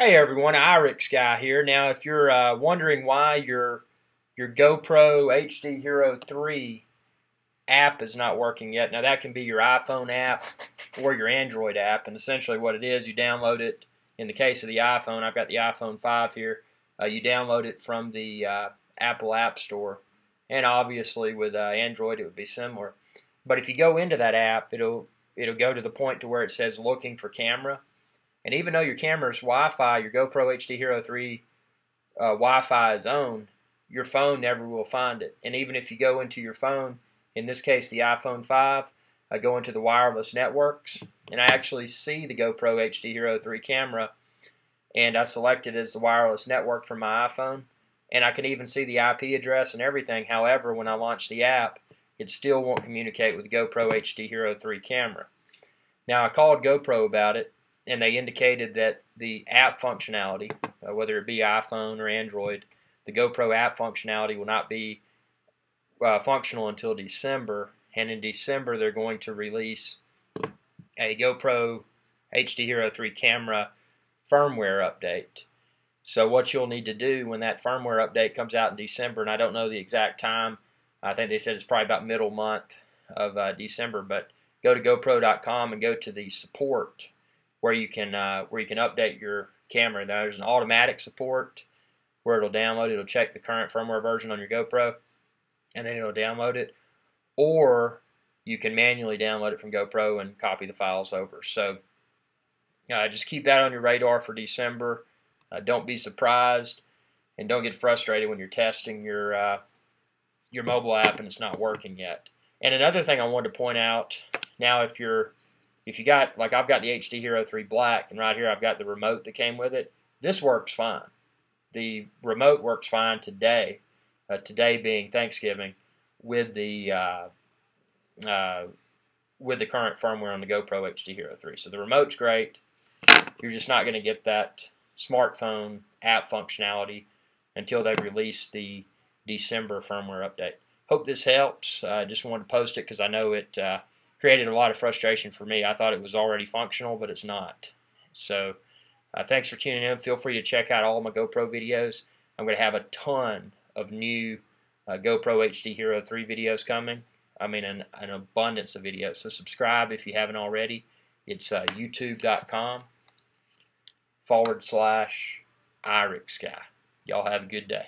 Hey everyone, Irix guy here. Now, if you're uh, wondering why your your GoPro HD Hero 3 app is not working yet, now that can be your iPhone app or your Android app, and essentially what it is, you download it. In the case of the iPhone, I've got the iPhone 5 here. Uh, you download it from the uh, Apple App Store, and obviously with uh, Android it would be similar. But if you go into that app, it'll it'll go to the point to where it says looking for camera and even though your camera's Wi-Fi, your GoPro HD Hero 3 uh, Wi-Fi is on, your phone never will find it. And even if you go into your phone, in this case the iPhone 5, I go into the wireless networks, and I actually see the GoPro HD Hero 3 camera, and I select it as the wireless network for my iPhone, and I can even see the IP address and everything. However, when I launch the app, it still won't communicate with the GoPro HD Hero 3 camera. Now, I called GoPro about it, and they indicated that the app functionality, uh, whether it be iPhone or Android, the GoPro app functionality will not be uh, functional until December. And in December, they're going to release a GoPro HD Hero 3 camera firmware update. So what you'll need to do when that firmware update comes out in December, and I don't know the exact time, I think they said it's probably about middle month of uh, December, but go to GoPro.com and go to the support where you can uh, where you can update your camera. There's an automatic support where it'll download. It'll check the current firmware version on your GoPro, and then it'll download it. Or you can manually download it from GoPro and copy the files over. So uh, just keep that on your radar for December. Uh, don't be surprised, and don't get frustrated when you're testing your uh, your mobile app and it's not working yet. And another thing I wanted to point out now, if you're if you got, like I've got the HD Hero 3 Black, and right here I've got the remote that came with it, this works fine. The remote works fine today, uh, today being Thanksgiving, with the uh, uh, with the current firmware on the GoPro HD Hero 3. So the remote's great. You're just not going to get that smartphone app functionality until they release the December firmware update. Hope this helps. I just wanted to post it because I know it uh, created a lot of frustration for me. I thought it was already functional, but it's not. So uh, thanks for tuning in. Feel free to check out all my GoPro videos. I'm going to have a ton of new uh, GoPro HD Hero 3 videos coming. I mean, an, an, abundance of videos. So subscribe if you haven't already. It's uh, youtube.com forward slash Irix Guy. Y'all have a good day.